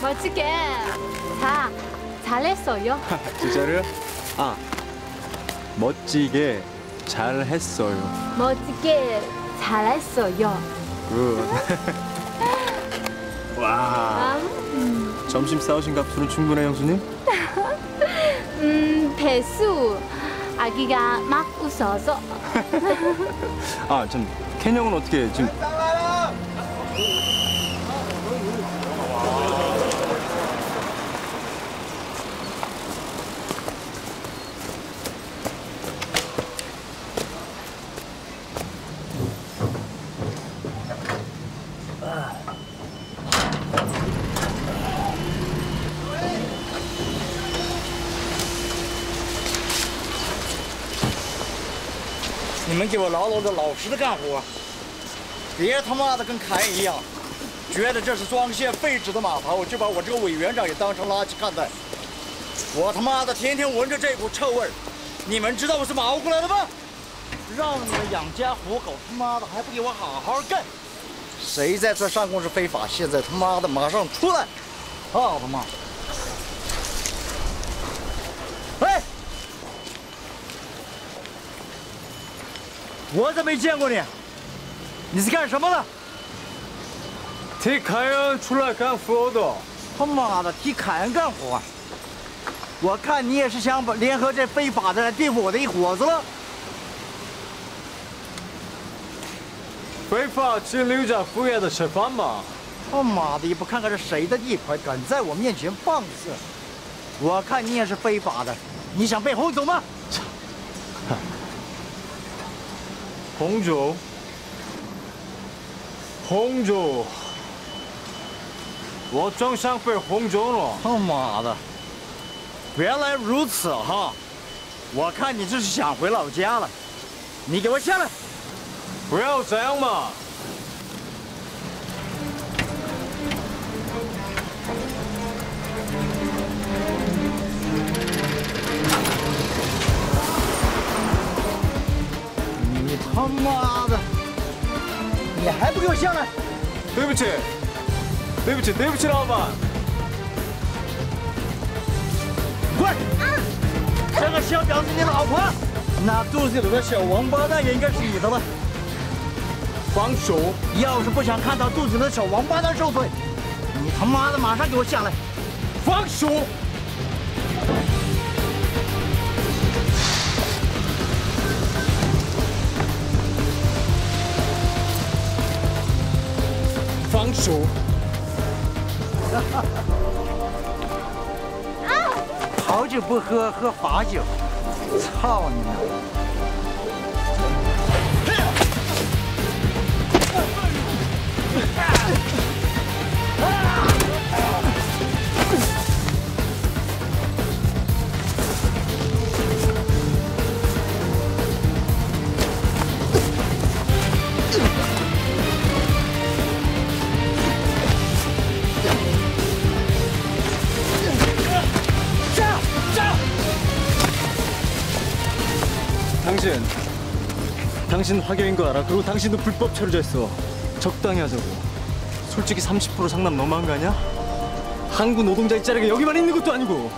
멋지게. 자, 잘했어요. 진짜로요? 아 멋지게 잘했어요. 멋지게 잘했어요. 굿. 와 아, 점심 싸우신 값으로 충분해 형수님? 음, 배수. 아기가 막 웃어서. 아참 켄 형은 어떻게 지금 你们给我牢牢的、老实的干活，别他妈的跟凯一样，觉得这是装卸废纸的码头，就把我这个委员长也当成垃圾看待。我他妈的天天闻着这股臭味儿，你们知道我是马过来的吗？让你们养家糊口，他妈的还不给我好好干！谁在这上工是非法？现在他妈的马上出来！操他妈！我怎么没见过你？你是干什么的？替凯恩出来干活的。他妈的，替凯恩干活！我看你也是想把联合这非法的来对付我的一伙子了。非法只留着服务业的吃饭嘛。他妈的，也不看看是谁的地盘，敢在我面前放肆！我看你也是非法的，你想被轰走吗？红酒，红酒，我正想被红酒了。他妈的，原来如此哈！我看你这是想回老家了，你给我下来！不要这样嘛！妈的，你还不给我下来！对不起，对不起，对不起，老板。滚！这个小婊子，你老婆，那肚子里的小王八蛋也应该是你的吧？放手！要是不想看到肚子里的小王八蛋受罪，你他妈的马上给我下来！放手！好酒不喝，喝罚酒。操你妈！ 당신, 당신 화교인 거 알아? 그리고 당신도 불법 체류자 했어. 적당히 하자고. 솔직히 30% 상남 너무한 거 아니야? 한국 노동자의 자리가 여기만 있는 것도 아니고.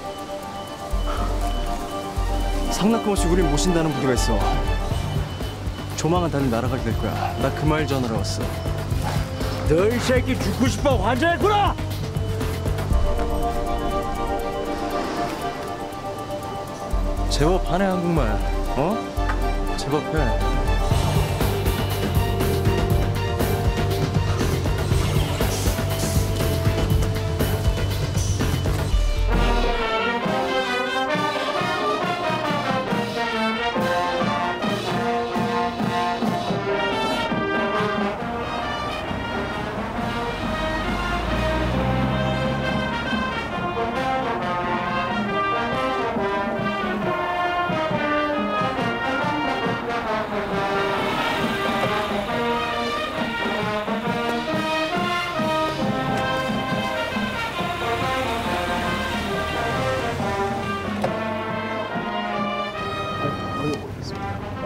상납금 없이 우릴 모신다는 부대가 있어. 조만간 다들 날아가게 될 거야. 나 그 말 전하러 왔어. 너 이 새끼 죽고 싶어 환장했구나! 제법 하네 한국말. 어? 제법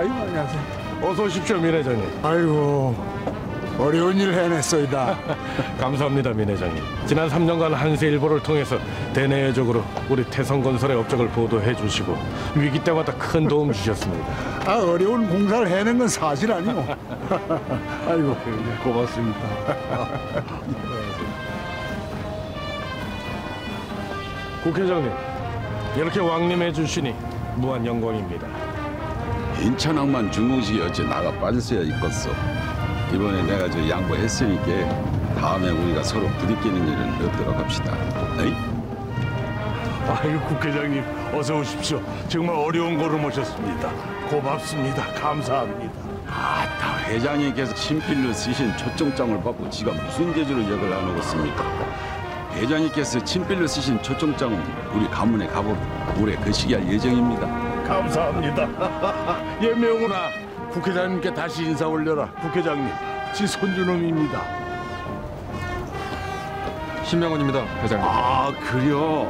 아이고 안녕하세요. 어서 오십시오 민 회장님. 아이고 어려운 일 해냈소이다. 감사합니다, 민 회장님. 지난 3년간 한세일보를 통해서 대내외적으로 우리 태성건설의 업적을 보도해 주시고 위기 때마다 큰 도움 주셨습니다. 아, 어려운 공사를 해낸 건 사실 아니오. 아이고, 고맙습니다. 국회장님, 이렇게 왕림해 주시니 무한 영광입니다. 인천 항만 준공식이 어째 나가 빠졌어야 있겠어. 이번에 내가 저 양보했으니까 다음에 우리가 서로 부딪히는 일은 없도록 합시다. 에이? 아이고, 국회장님, 어서 오십시오. 정말 어려운 걸음 오셨습니다. 고맙습니다. 감사합니다. 아따 회장님께서 친필로 쓰신 초청장을 받고 지가 무슨 재주로 역을 안 오겠습니까? 회장님께서 친필로 쓰신 초청장은 우리 가문에 가보로 올해 거시기할 예정입니다. 감사합니다. 예, 명훈아. 국회장님께 다시 인사 올려라. 국회장님, 지 손주놈입니다. 신명훈입니다, 회장님. 아 그려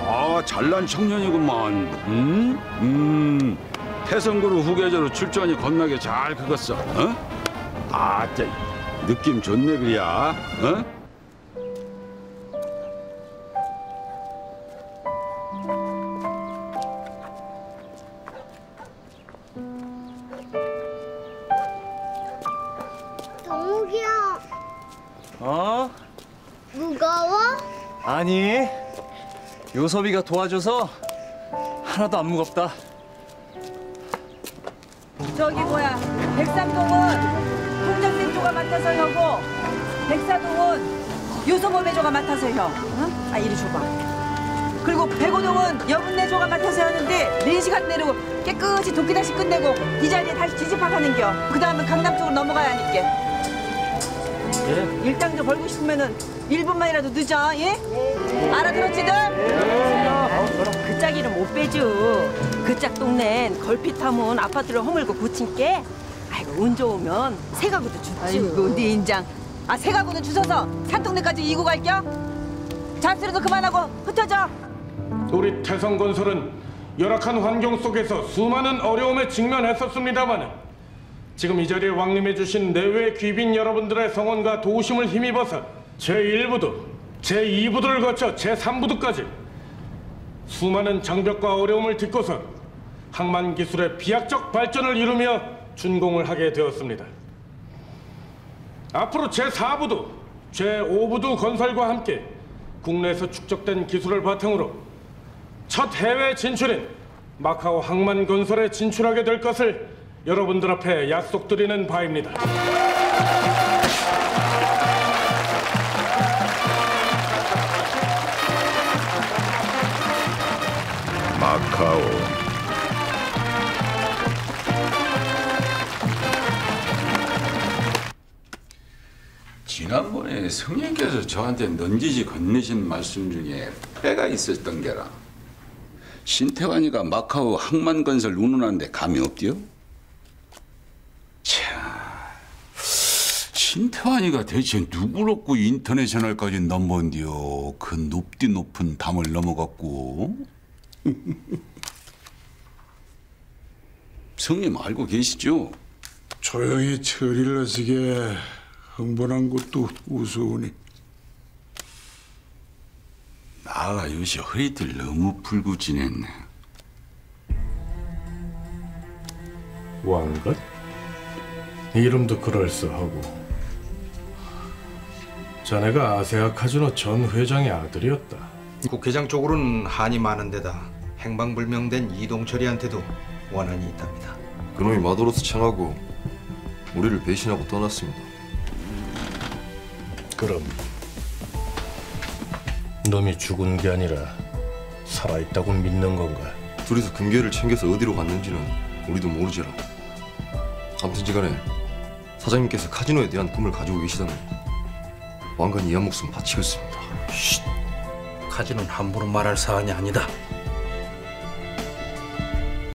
아 잘난 청년이구만 음? 음 태성그룹 후계자로 출전이 겁나게 잘 크겠어 어? 아 짜 느낌 좋네 그야 어? 어? 무거워? 아니, 요섭이가 도와줘서 하나도 안 무겁다. 저기 뭐야 백삼동은 공장생 조가 맡아서 혀고 백사동은 유소범 매조가 맡아서 혀 응? 아 이리 줘봐 그리고 백오동은 여분내 조가 맡아서 하는데 4시간 내로 깨끗이 도끼다시 끝내고 이 자리에 다시 뒤집어 가는겨 그 다음은 강남 쪽으로 넘어가야 하니까 예? 일당도 벌고 싶으면은 1분만이라도 늦어 예? 알아들었지들? 그 짝이를 못 빼줘 그짝 동네엔 걸핏하면 아파트를 허물고 고친게 아이고 운 좋으면 새 가구도 주지 아이고 네 인장 아 새 가구는 주워서 산 동네까지 이고 갈겨? 잔소리도 그만하고 흩어져 우리 태성건설은 열악한 환경 속에서 수많은 어려움에 직면했었습니다만 지금 이 자리에 왕림해 주신 내외 귀빈 여러분들의 성원과 도우심을 힘입어서 제1부도, 제2부도를 거쳐 제3부도까지 수많은 장벽과 어려움을 딛고서 항만 기술의 비약적 발전을 이루며 준공을 하게 되었습니다. 앞으로 제4부도, 제5부도 건설과 함께 국내에서 축적된 기술을 바탕으로 첫 해외 진출인 마카오 항만 건설에 진출하게 될 것을 여러분들 앞에 약속드리는 바입니다. 마카오 지난번에 성령께서 저한테 넌지시 건네신 말씀 중에 때가 있었던 게라 신태환이가 마카오 항만건설 운운하는데 감이 없디요? 참 신 태환이가 대체 누구를 고 인터내셔널까지 넘본디요 그 높디 높은 담을 넘어갔고 성님 알고 계시죠? 조용히 처리를 하시게 흥분한 것도 우스우니. 나가 요새 허리들 너무 풀고 지냈네. 왕것? 이름도 그럴싸하고 자네가 아세아 카지노 전 회장의 아들이었다. 국회장 쪽으로는 한이 많은 데다 행방불명된 이동철이한테도 원한이 있답니다. 그놈이 마도로스 창하고 우리를 배신하고 떠났습니다. 그럼 놈이 죽은 게 아니라 살아있다고 믿는 건가? 둘이서 금괴를 챙겨서 어디로 갔는지는 우리도 모르지라. 아무튼 지간에 사장님께서 카지노에 대한 꿈을 가지고 계시다면 왕관이 이한 목숨 바치겠습니다. 카지노는 함부로 말할 사안이 아니다.